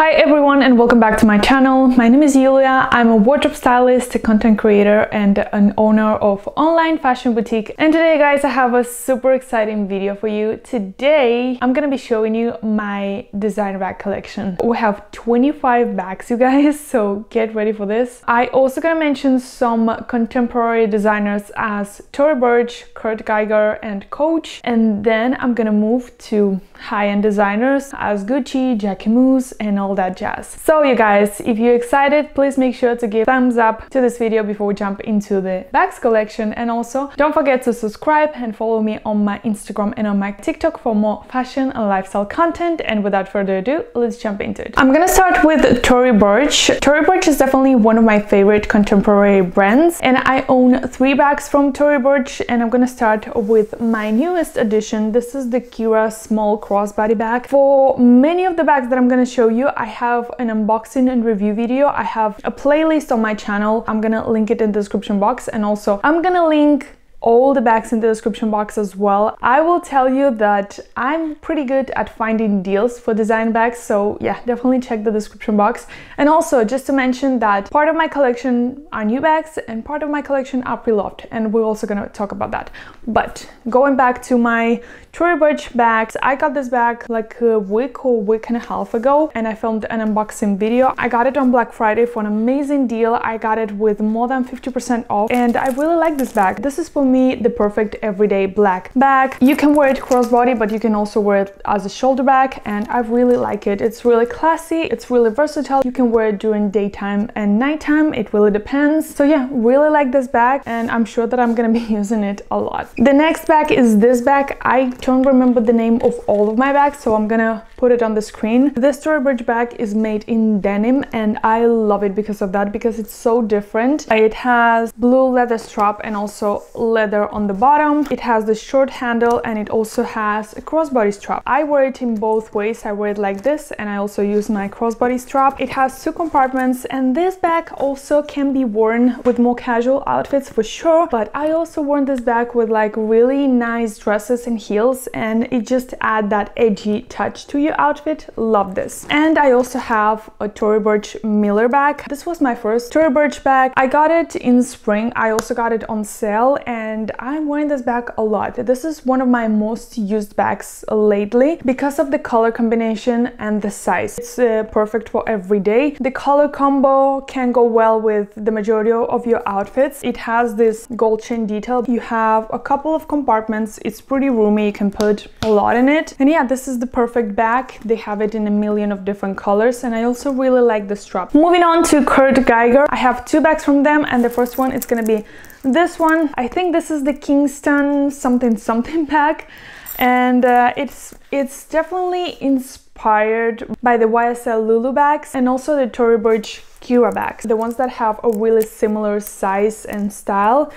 Hi everyone and welcome back to my channel. My name is Yulia. I'm a wardrobe stylist, a content creator and an owner of online fashion boutique. And today guys, I have a super exciting video for you. Today, I'm gonna be showing you my designer bag collection. We have 25 bags, you guys, so get ready for this. I also gonna mention some contemporary designers as Tory Burch, Kurt Geiger and Coach. And then I'm gonna move to high-end designers as Gucci, Jacquemus and all that jazz. So you guys, if you're excited, please make sure to give thumbs up to this video before we jump into the bags collection and also don't forget to subscribe and follow me on my Instagram and on my TikTok for more fashion and lifestyle content and without further ado, let's jump into it. I'm gonna start with Tory Burch. Tory Burch is definitely one of my favorite contemporary brands and I own three bags from Tory Burch and I'm gonna start with my newest addition. This is the Kira small crossbody bag. For many of the bags that I'm gonna show you, I have an unboxing and review video. I have a playlist on my channel. I'm gonna link it in the description box and also I'm gonna link all the bags in the description box as well. I will tell you that I'm pretty good at finding deals for design bags, so yeah, definitely check the description box. And also, just to mention that part of my collection are new bags and part of my collection are pre-loved, and we're also gonna talk about that. But going back to my Tory Burch bags, I got this bag like a week or week and a half ago, and I filmed an unboxing video. I got it on Black Friday for an amazing deal. I got it with more than 50% off, and I really like this bag. This is for me the perfect everyday black bag. You can wear it crossbody, but you can also wear it as a shoulder bag and I really like it. It's really classy, it's really versatile. You can wear it during daytime and nighttime, it really depends. So yeah, really like this bag and I'm sure that I'm gonna be using it a lot. The next bag is this bag. I don't remember the name of all of my bags, so I'm gonna put it on the screen. This Tory Burch bag is made in denim and I love it because of that, because it's so different. It has blue leather strap and also leather on the bottom. It has the short handle and it also has a crossbody strap. I wear it in both ways. I wear it like this and I also use my crossbody strap. It has two compartments and this bag also can be worn with more casual outfits for sure. But I also worn this bag with like really nice dresses and heels and it just add that edgy touch to your outfit, love this. And I also have a Tory Burch Miller bag. This was my first Tory Burch bag. I got it in spring. I also got it on sale and I'm wearing this bag a lot. This is one of my most used bags lately because of the color combination and the size. It's uh, perfect for every day. The color combo can go well with the majority of your outfits. It has this gold chain detail. You have a couple of compartments. It's pretty roomy. Can put a lot in it. And yeah, this is the perfect bag they have it in a million of different colors and I also really like the strap. Moving on to Kurt Geiger. I have two bags from them and the first one is gonna be this one. I think this is the Kingston something something bag and uh, it's it's definitely inspired by the YSL Lulu bags and also the Tory Burch Kira bags, the ones that have a really similar size and style.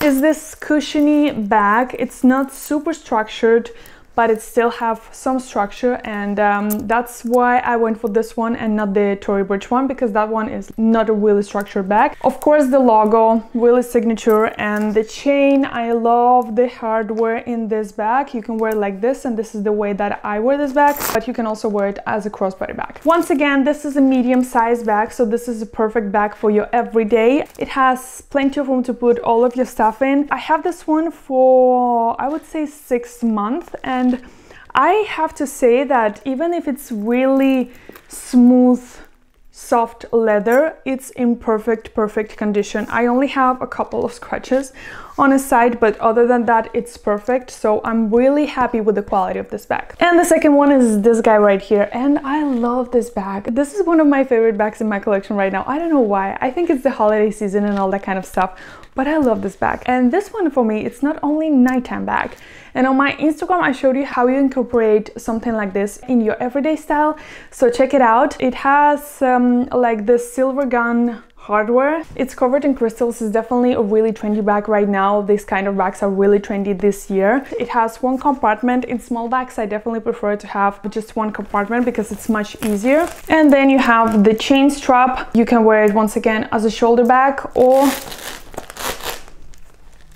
Is this cushiony bag? It's not super structured but it still have some structure and um, that's why I went for this one and not the Tory Burch one because that one is not a really structured bag. Of course the logo, really signature and the chain, I love the hardware in this bag. You can wear it like this and this is the way that I wear this bag, but you can also wear it as a crossbody bag. Once again, this is a medium size bag, so this is a perfect bag for your everyday. It has plenty of room to put all of your stuff in. I have this one for, I would say six months and and I have to say that even if it's really smooth soft leather it's in perfect perfect condition. I only have a couple of scratches on a side but other than that it's perfect so i'm really happy with the quality of this bag and the second one is this guy right here and i love this bag this is one of my favorite bags in my collection right now i don't know why i think it's the holiday season and all that kind of stuff but I love this bag. And this one for me, it's not only nighttime bag. And on my Instagram, I showed you how you incorporate something like this in your everyday style. So check it out. It has um, like this silver gun hardware. It's covered in crystals. It's definitely a really trendy bag right now. These kind of bags are really trendy this year. It has one compartment. In small bags, I definitely prefer to have just one compartment because it's much easier. And then you have the chain strap. You can wear it once again as a shoulder bag or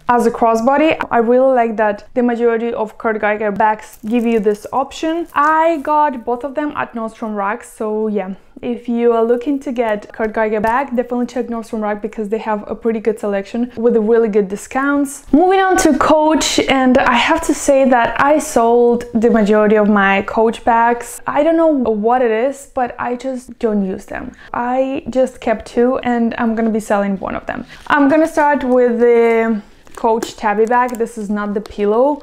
as a crossbody. I really like that the majority of Kurt Geiger bags give you this option. I got both of them at Nordstrom Rack, so yeah, If you are looking to get Kurt Geiger bag, definitely check Nordstrom Rack because they have a pretty good selection with really good discounts. Moving on to Coach, and I have to say that I sold the majority of my Coach bags. I don't know what it is, but I just don't use them. I just kept two and I'm gonna be selling one of them. I'm gonna start with the Coach Tabby bag. This is not the pillow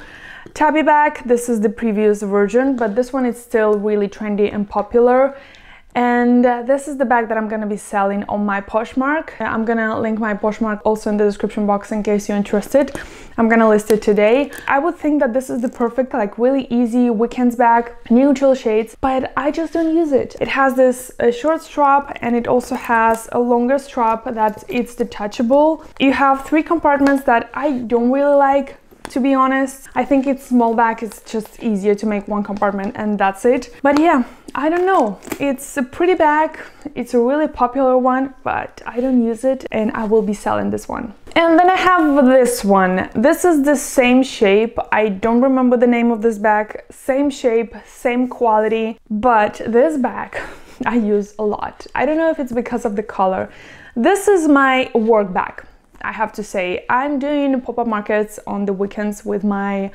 tabby bag. This is the previous version, but this one is still really trendy and popular. And uh, this is the bag that I'm gonna be selling on my Poshmark. I'm gonna link my Poshmark also in the description box in case you're interested. I'm gonna list it today. I would think that this is the perfect, like really easy weekends bag, neutral shades, but I just don't use it. It has this a short strap and it also has a longer strap that it's detachable. You have three compartments that I don't really like to be honest. I think it's small bag, it's just easier to make one compartment and that's it. But yeah, I don't know. It's a pretty bag, it's a really popular one, but I don't use it and I will be selling this one. And then I have this one. This is the same shape. I don't remember the name of this bag. Same shape, same quality, but this bag I use a lot. I don't know if it's because of the color. This is my work bag. I have to say, I'm doing pop-up markets on the weekends with my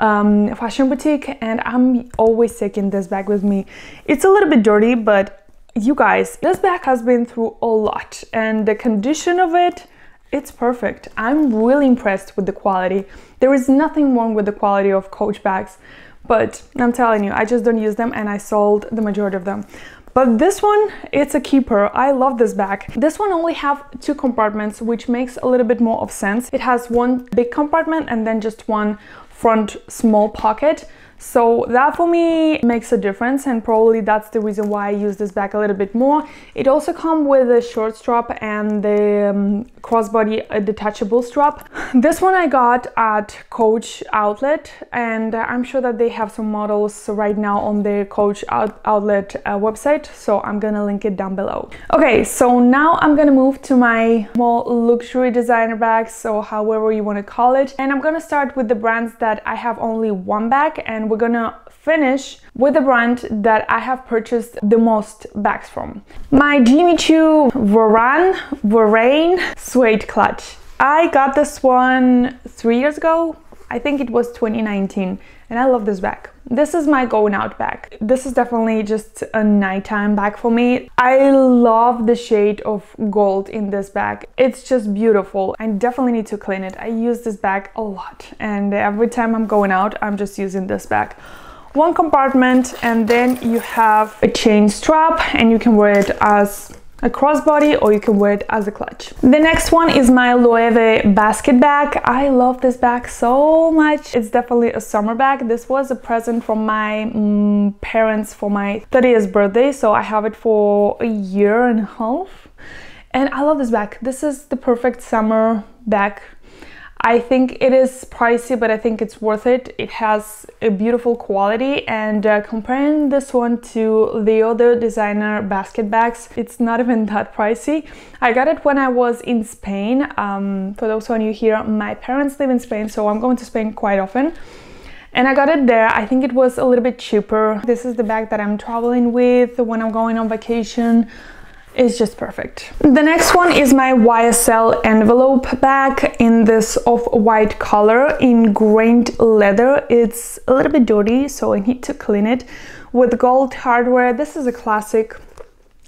um, fashion boutique and I'm always taking this bag with me. It's a little bit dirty, but you guys, this bag has been through a lot and the condition of it, it's perfect. I'm really impressed with the quality. There is nothing wrong with the quality of Coach bags, but I'm telling you, I just don't use them and I sold the majority of them. But this one, it's a keeper. I love this bag. This one only have two compartments, which makes a little bit more of sense. It has one big compartment and then just one front small pocket. So that for me makes a difference and probably that's the reason why I use this bag a little bit more. It also comes with a short strap and the um, crossbody detachable strap. This one I got at Coach Outlet and I'm sure that they have some models right now on their Coach out Outlet uh, website so I'm gonna link it down below. Okay so now I'm gonna move to my more luxury designer bags so however you want to call it and I'm gonna start with the brands that I have only one bag and we're gonna finish with the brand that I have purchased the most bags from. My Jimmy Choo Varenne, Varenne Suede Clutch. I got this one three years ago. I think it was 2019 and I love this bag. This is my going out bag. This is definitely just a nighttime bag for me. I love the shade of gold in this bag. It's just beautiful. I definitely need to clean it. I use this bag a lot and every time I'm going out, I'm just using this bag one compartment and then you have a chain strap and you can wear it as a crossbody or you can wear it as a clutch. The next one is my Loewe basket bag. I love this bag so much. It's definitely a summer bag. This was a present from my um, parents for my 30th birthday. So I have it for a year and a half. And I love this bag. This is the perfect summer bag I think it is pricey, but I think it's worth it. It has a beautiful quality and uh, comparing this one to the other designer basket bags, it's not even that pricey. I got it when I was in Spain. Um, for those of you here, my parents live in Spain, so I'm going to Spain quite often. And I got it there. I think it was a little bit cheaper. This is the bag that I'm traveling with when I'm going on vacation is just perfect. The next one is my YSL envelope bag in this off-white color in grained leather. It's a little bit dirty, so I need to clean it with gold hardware. This is a classic.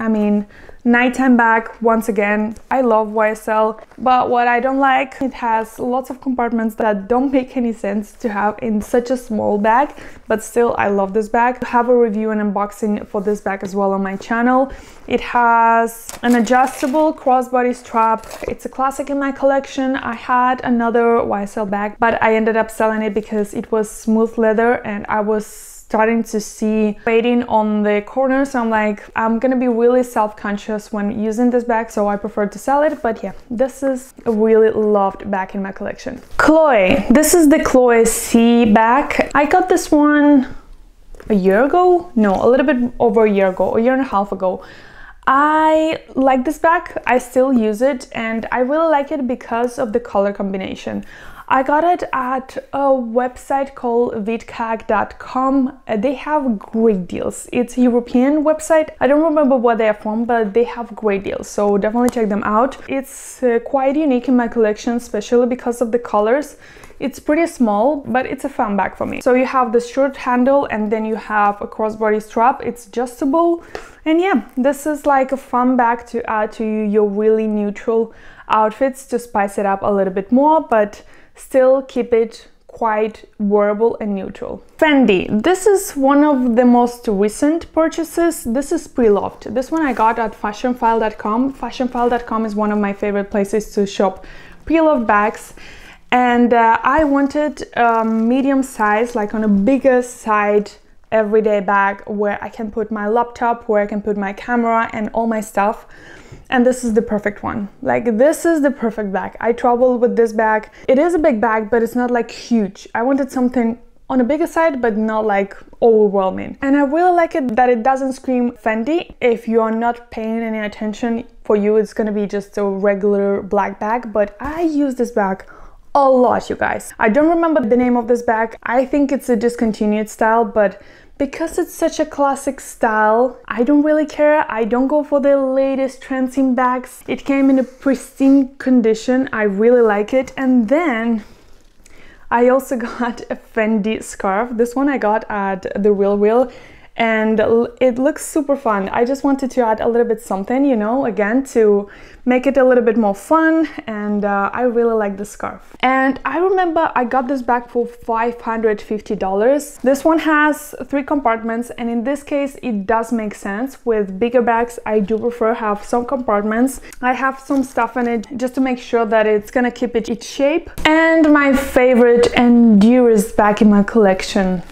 I mean, Nighttime bag, once again, I love YSL, but what I don't like, it has lots of compartments that don't make any sense to have in such a small bag, but still I love this bag. I have a review and unboxing for this bag as well on my channel. It has an adjustable crossbody strap. It's a classic in my collection. I had another YSL bag, but I ended up selling it because it was smooth leather and I was starting to see fading on the corners. I'm like, I'm gonna be really self-conscious when using this bag, so I prefer to sell it. But yeah, this is a really loved bag in my collection. Chloe, this is the Chloe C bag. I got this one a year ago? No, a little bit over a year ago, a year and a half ago. I like this bag, I still use it and I really like it because of the color combination. I got it at a website called vitkac.com. Uh, they have great deals. It's a European website. I don't remember where they are from, but they have great deals. So definitely check them out. It's uh, quite unique in my collection, especially because of the colors. It's pretty small, but it's a fun bag for me. So you have the short handle and then you have a crossbody strap. It's adjustable. And yeah, this is like a fun bag to add to your really neutral outfits to spice it up a little bit more, but still keep it quite wearable and neutral. Fendi. This is one of the most recent purchases. This is pre-loved. This one I got at fashionphile.com. Fashionphile.com is one of my favorite places to shop pre-loved bags. And uh, I wanted a medium size, like on a bigger side everyday bag where I can put my laptop, where I can put my camera and all my stuff and this is the perfect one. Like this is the perfect bag. I travel with this bag. It is a big bag, but it's not like huge. I wanted something on a bigger side, but not like overwhelming. And I really like it that it doesn't scream Fendi. If you are not paying any attention, for you it's gonna be just a regular black bag, but I use this bag a lot, you guys. I don't remember the name of this bag. I think it's a discontinued style, but because it's such a classic style, I don't really care. I don't go for the latest trends in bags. It came in a pristine condition. I really like it. And then I also got a Fendi scarf. This one I got at the Real Real and it looks super fun. I just wanted to add a little bit something, you know, again, to make it a little bit more fun and uh, I really like the scarf. And I remember I got this bag for $550. This one has three compartments and in this case it does make sense. With bigger bags I do prefer have some compartments. I have some stuff in it just to make sure that it's gonna keep it its shape. And my favorite and dearest bag in my collection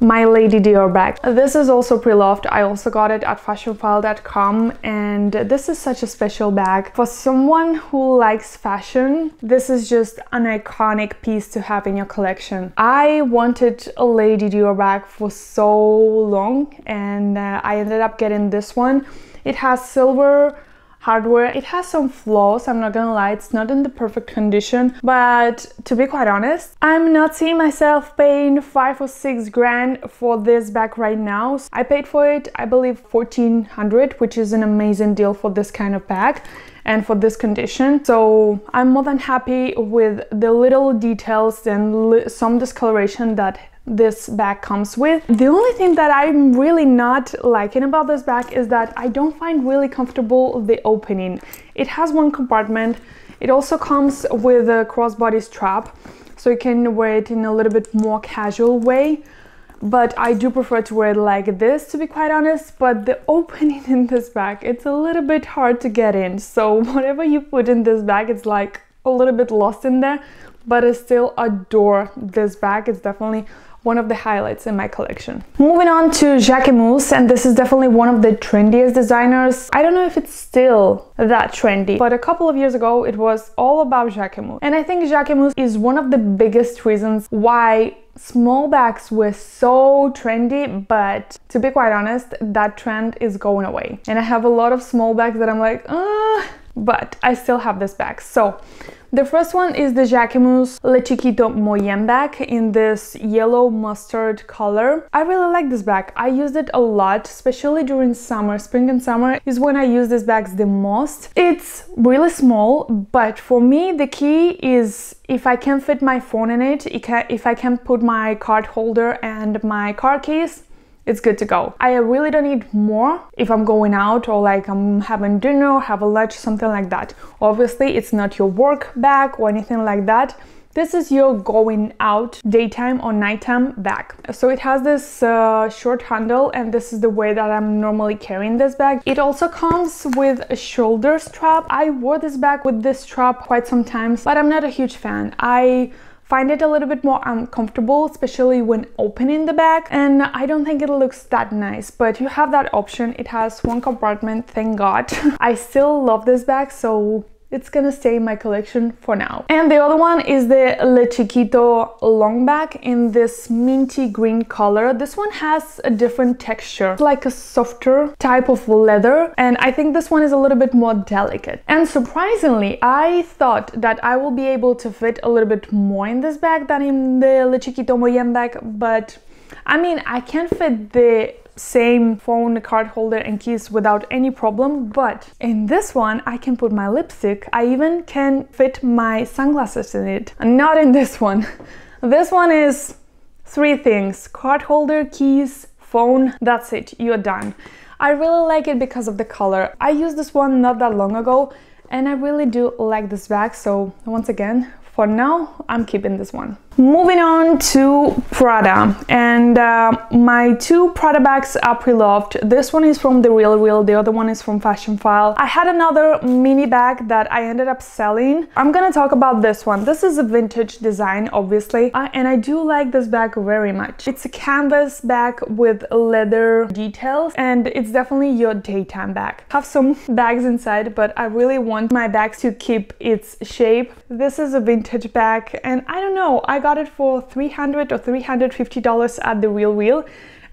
my Lady Dior bag. This is also pre-loved. I also got it at fashionphile.com and this is such a special bag. For someone who likes fashion, this is just an iconic piece to have in your collection. I wanted a Lady Dior bag for so long and uh, I ended up getting this one. It has silver hardware. It has some flaws, I'm not gonna lie, it's not in the perfect condition, but to be quite honest, I'm not seeing myself paying five or six grand for this bag right now. I paid for it, I believe 1400, which is an amazing deal for this kind of bag and for this condition. So I'm more than happy with the little details and some discoloration that this bag comes with. The only thing that I'm really not liking about this bag is that I don't find really comfortable the opening. It has one compartment. It also comes with a crossbody strap, so you can wear it in a little bit more casual way. But I do prefer to wear it like this, to be quite honest. But the opening in this bag, it's a little bit hard to get in. So whatever you put in this bag, it's like a little bit lost in there. But I still adore this bag. It's definitely one of the highlights in my collection. Moving on to Jacquemus, and this is definitely one of the trendiest designers. I don't know if it's still that trendy, but a couple of years ago it was all about Jacquemus. And I think Jacquemus is one of the biggest reasons why small bags were so trendy, but to be quite honest, that trend is going away. And I have a lot of small bags that I'm like, ah, but I still have this bag. So the first one is the Jacquemus Le Chiquito Moyen bag in this yellow mustard color. I really like this bag. I used it a lot, especially during summer. Spring and summer is when I use these bags the most. It's really small, but for me the key is if I can fit my phone in it, if I can put my card holder and my car keys, it's good to go. I really don't need more if I'm going out or like I'm having dinner have a lunch, something like that. Obviously, it's not your work bag or anything like that. This is your going out daytime or nighttime bag. So it has this uh, short handle and this is the way that I'm normally carrying this bag. It also comes with a shoulder strap. I wore this bag with this strap quite some times, but I'm not a huge fan. I find it a little bit more uncomfortable, especially when opening the bag. And I don't think it looks that nice, but you have that option. It has one compartment, thank God. I still love this bag, so it's gonna stay in my collection for now. And the other one is the Le Chiquito long back in this minty green color. This one has a different texture, like a softer type of leather. And I think this one is a little bit more delicate. And surprisingly, I thought that I will be able to fit a little bit more in this bag than in the Le Chiquito Moyen bag, but I mean, I can fit the same phone card holder and keys without any problem but in this one I can put my lipstick. I even can fit my sunglasses in it. Not in this one. This one is three things. Card holder keys phone that's it. You're done. I really like it because of the color. I used this one not that long ago and I really do like this bag. So once again for now I'm keeping this one Moving on to Prada and uh, my two Prada bags are pre-loved. This one is from The Real Real, the other one is from Fashionphile. I had another mini bag that I ended up selling. I'm gonna talk about this one. This is a vintage design obviously uh, and I do like this bag very much. It's a canvas bag with leather details and it's definitely your daytime bag. Have some bags inside but I really want my bags to keep its shape. This is a vintage bag and I don't know, I got got it for 300 or 350 dollars at the Real Real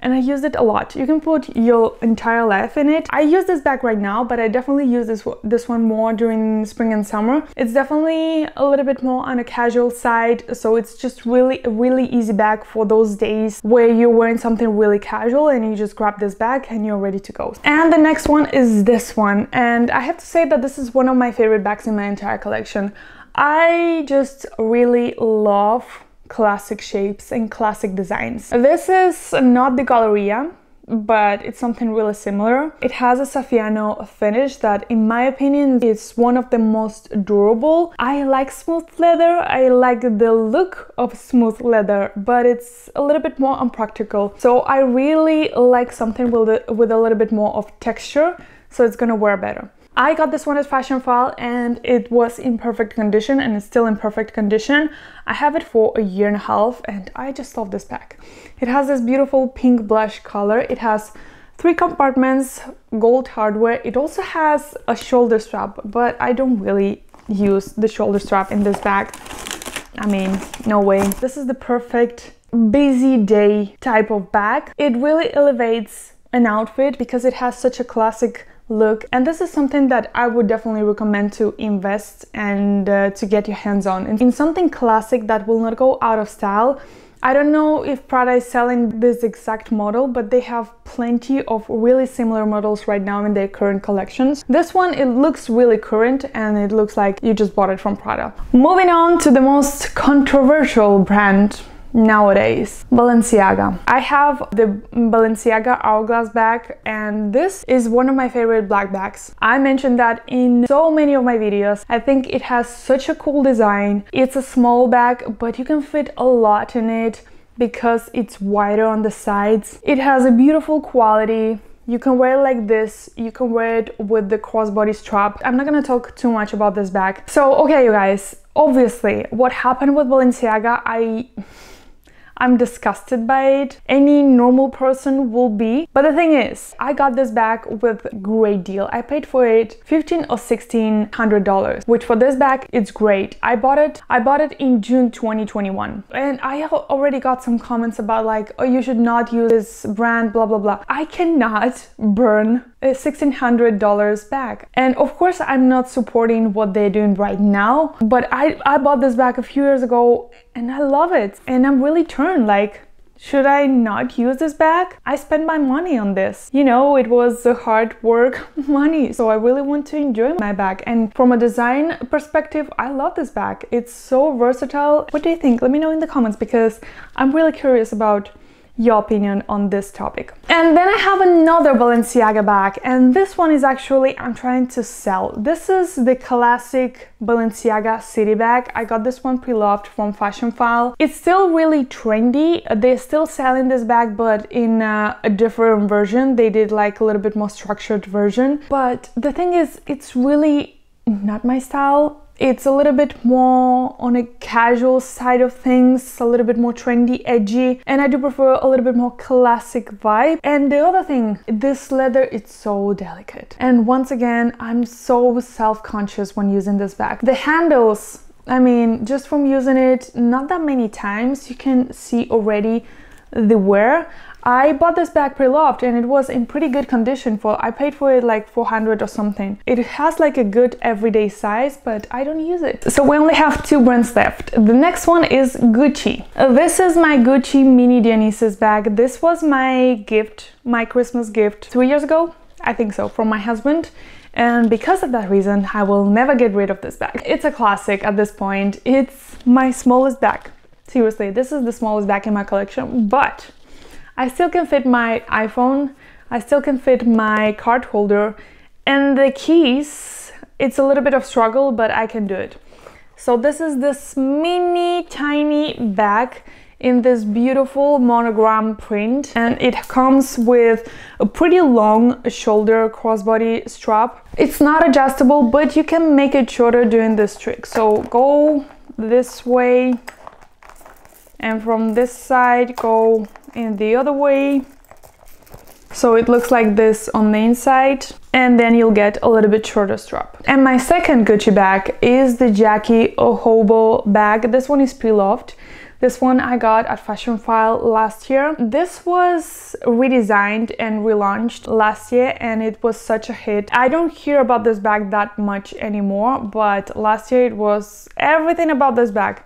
and I used it a lot. You can put your entire life in it. I use this bag right now, but I definitely use this this one more during spring and summer. It's definitely a little bit more on a casual side, so it's just really really easy bag for those days where you're wearing something really casual and you just grab this bag and you're ready to go. And the next one is this one, and I have to say that this is one of my favorite bags in my entire collection. I just really love classic shapes and classic designs. This is not the Galleria, but it's something really similar. It has a Saffiano finish that in my opinion is one of the most durable. I like smooth leather, I like the look of smooth leather, but it's a little bit more unpractical. So I really like something with with a little bit more of texture, so it's gonna wear better. I got this one at Fashionphile and it was in perfect condition and it's still in perfect condition. I have it for a year and a half and I just love this bag. It has this beautiful pink blush color. It has three compartments, gold hardware. It also has a shoulder strap, but I don't really use the shoulder strap in this bag. I mean, no way. This is the perfect busy day type of bag. It really elevates an outfit because it has such a classic look and this is something that I would definitely recommend to invest and uh, to get your hands on in something classic that will not go out of style I don't know if Prada is selling this exact model, but they have plenty of really similar models right now in their current collections. This one, it looks really current and it looks like you just bought it from Prada. Moving on to the most controversial brand nowadays. Balenciaga. I have the Balenciaga hourglass bag and this is one of my favorite black bags. I mentioned that in so many of my videos. I think it has such a cool design. It's a small bag but you can fit a lot in it because it's wider on the sides. It has a beautiful quality. You can wear it like this, you can wear it with the crossbody strap. I'm not gonna talk too much about this bag. So, okay, you guys, obviously, what happened with Balenciaga, I I'm disgusted by it. Any normal person will be. But the thing is, I got this bag with great deal. I paid for it 15 or 16 hundred dollars, which for this bag it's great. I bought it. I bought it in June 2021, and I already got some comments about like, oh, you should not use this brand, blah blah blah. I cannot burn Uh, $1600 bag and of course i'm not supporting what they're doing right now but i i bought this bag a few years ago and i love it and i'm really turned like should I not use this bag? I spent my money on this. You know, it was hard work money, so I really want to enjoy my bag. And from a design perspective, I love this bag. It's so versatile. What do you think? Let me know in the comments because I'm really curious about your opinion on this topic. And then I have another Balenciaga bag and this one is actually I'm trying to sell. This is the classic Balenciaga city bag. I got this one pre-loved from Fashionphile. It's still really trendy. They're still selling this bag but in a, a different version. They did like a little bit more structured version. But the thing is it's really not my style It's a little bit more on a casual side of things, a little bit more trendy, edgy, and I do prefer a little bit more classic vibe. And the other thing, this leather, it's so delicate. And once again, I'm so self-conscious when using this bag. The handles, I mean, just from using it not that many times, you can see already the wear. I bought this bag pre-loved and it was in pretty good condition for I paid for it like 400 or something. It has like a good everyday size but I don't use it. So we only have two brands left. The next one is Gucci. This is my Gucci mini Dionysus bag. This was my gift, my Christmas gift three years ago. I think so, from my husband and because of that reason I will never get rid of this bag. It's a classic at this point. It's my smallest bag. Seriously, this is the smallest bag in my collection, but I still can fit my iPhone, I still can fit my card holder, and the keys, it's a little bit of struggle, but I can do it. So this is this mini tiny bag in this beautiful monogram print and it comes with a pretty long shoulder crossbody strap. It's not adjustable but you can make it shorter doing this trick. So go this way and from this side go in the other way so it looks like this on the inside and then you'll get a little bit shorter strap. And my second Gucci bag is the Jackie Ohobo bag. This one is pre-loved. This one I got at Fashionphile last year. This was redesigned and relaunched last year and it was such a hit. I don't hear about this bag that much anymore, but last year it was everything about this bag.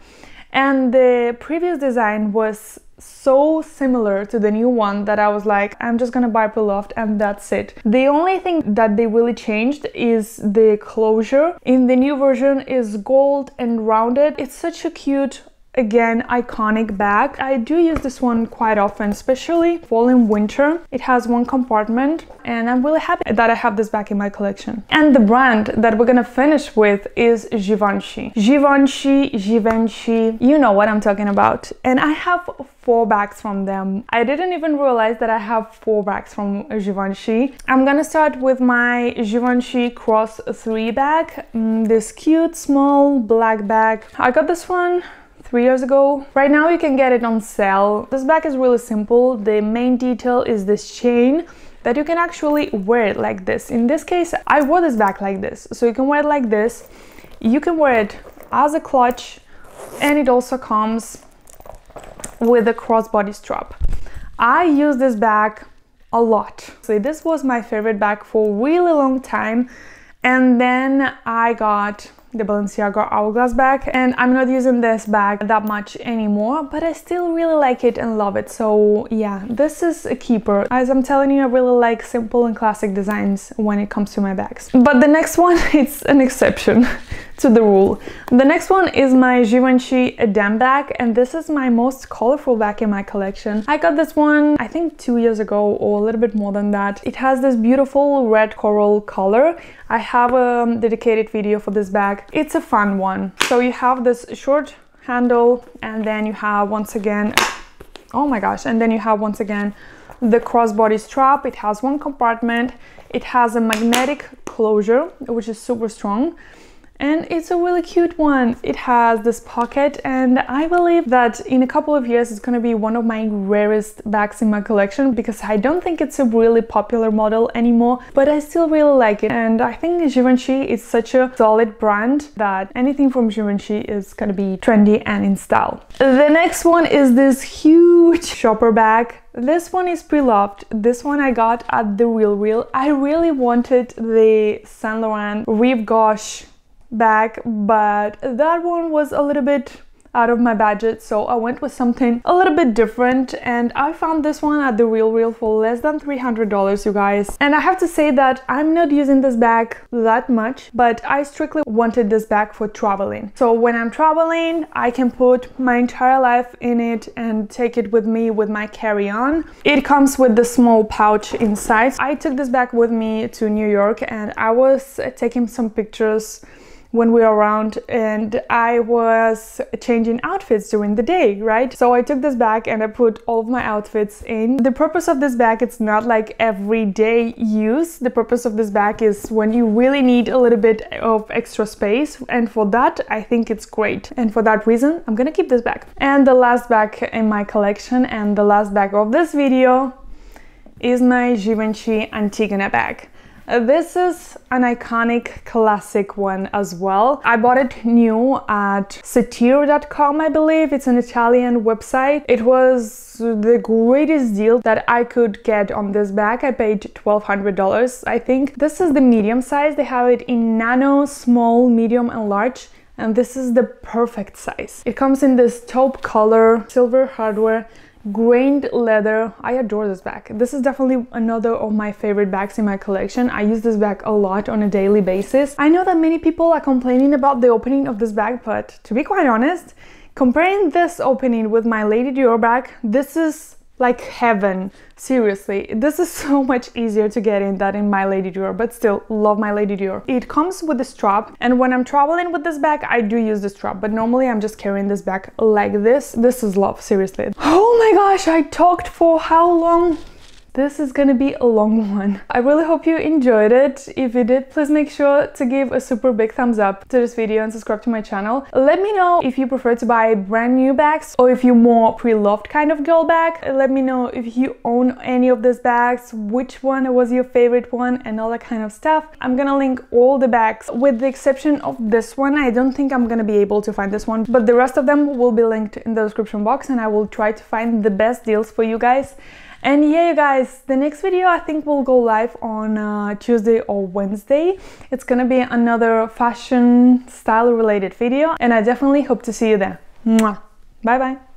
And the previous design was so similar to the new one that I was like, I'm just gonna buy Pre-loved and that's it. The only thing that they really changed is the closure. In the new version is gold and rounded. It's such a cute Again, iconic bag. I do use this one quite often, especially fall and winter. It has one compartment and I'm really happy that I have this bag in my collection. And the brand that we're gonna finish with is Givenchy. Givenchy, Givenchy, you know what I'm talking about. And I have four bags from them. I didn't even realize that I have four bags from Givenchy. I'm gonna start with my Givenchy Cross 3 bag. Mm, this cute small black bag. I got this one three years ago. Right now you can get it on sale. This bag is really simple. The main detail is this chain that you can actually wear it like this. In this case, I wore this bag like this. So you can wear it like this. You can wear it as a clutch and it also comes with a crossbody strap. I use this bag a lot. So this was my favorite bag for a really long time. And then I got the Balenciaga Hourglass bag and I'm not using this bag that much anymore but I still really like it and love it. So yeah this is a keeper. As I'm telling you I really like simple and classic designs when it comes to my bags. But the next one it's an exception to the rule the next one is my Givenchy Eden bag and this is my most colorful bag in my collection I got this one I think two years ago or a little bit more than that it has this beautiful red coral color I have a um, dedicated video for this bag it's a fun one. So you have this short handle and then you have once again, oh my gosh, and then you have once again the crossbody strap. It has one compartment. It has a magnetic closure, which is super strong and it's a really cute one. It has this pocket and I believe that in a couple of years it's gonna be one of my rarest bags in my collection because I don't think it's a really popular model anymore, but I still really like it. And I think Givenchy is such a solid brand that anything from Givenchy is gonna be trendy and in style. The next one is this huge shopper bag. This one is pre-loved. This one I got at The RealReal. I really wanted the Saint Laurent Rive Gauche bag but that one was a little bit out of my budget so I went with something a little bit different and I found this one at the RealReal for less than $300 you guys. And I have to say that I'm not using this bag that much but I strictly wanted this bag for traveling. So when I'm traveling I can put my entire life in it and take it with me with my carry-on. It comes with the small pouch inside. I took this bag with me to New York and I was taking some pictures when we were around and I was changing outfits during the day, right? So I took this bag and I put all of my outfits in. The purpose of this bag, it's not like everyday use. The purpose of this bag is when you really need a little bit of extra space. And for that, I think it's great. And for that reason, I'm gonna keep this bag. And the last bag in my collection and the last bag of this video is my Givenchy Antigona bag. Uh, this is an iconic classic one as well. I bought it new at Satiro.com, I believe. It's an Italian website. It was the greatest deal that I could get on this bag. I paid $1,200, I think. This is the medium size. They have it in nano, small, medium, and large and this is the perfect size. It comes in this taupe color, silver hardware, grained leather. I adore this bag. This is definitely another of my favorite bags in my collection. I use this bag a lot on a daily basis. I know that many people are complaining about the opening of this bag but to be quite honest comparing this opening with my lady dior bag this is like heaven. Seriously this is so much easier to get in than in my lady dior but still love my lady dior. It comes with a strap and when i'm traveling with this bag i do use the strap but normally i'm just carrying this bag like this. This is love seriously. Oh my gosh i talked for how long this is gonna be a long one. I really hope you enjoyed it. If you did, please make sure to give a super big thumbs up to this video and subscribe to my channel. Let me know if you prefer to buy brand new bags or if you're more pre-loved kind of girl bag. Let me know if you own any of these bags, which one was your favorite one and all that kind of stuff. I'm gonna link all the bags with the exception of this one. I don't think I'm gonna be able to find this one, but the rest of them will be linked in the description box and I will try to find the best deals for you guys. And yeah, you guys, the next video I think will go live on uh, Tuesday or Wednesday. It's gonna be another fashion style related video and I definitely hope to see you there. Mwah. Bye bye.